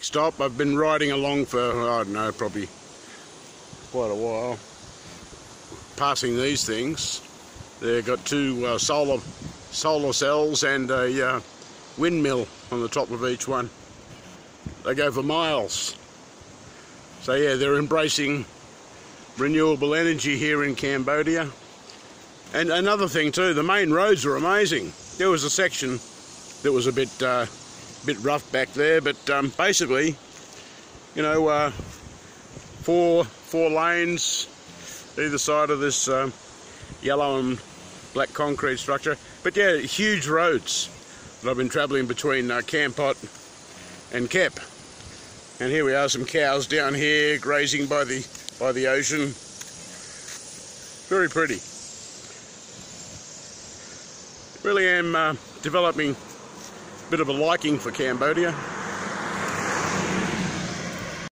Stop. I've been riding along for, I don't know, probably quite a while. Passing these things. They've got two uh, solar solar cells and a uh, windmill on the top of each one. They go for miles. So yeah, they're embracing renewable energy here in Cambodia. And another thing too, the main roads are amazing. There was a section that was a bit uh, bit rough back there, but um, basically, you know, uh, four four lanes either side of this uh, yellow and black concrete structure. But yeah, huge roads that I've been travelling between uh, Kampot and Kep. And here we are, some cows down here grazing by the by the ocean. Very pretty. Really am uh, developing bit of a liking for Cambodia.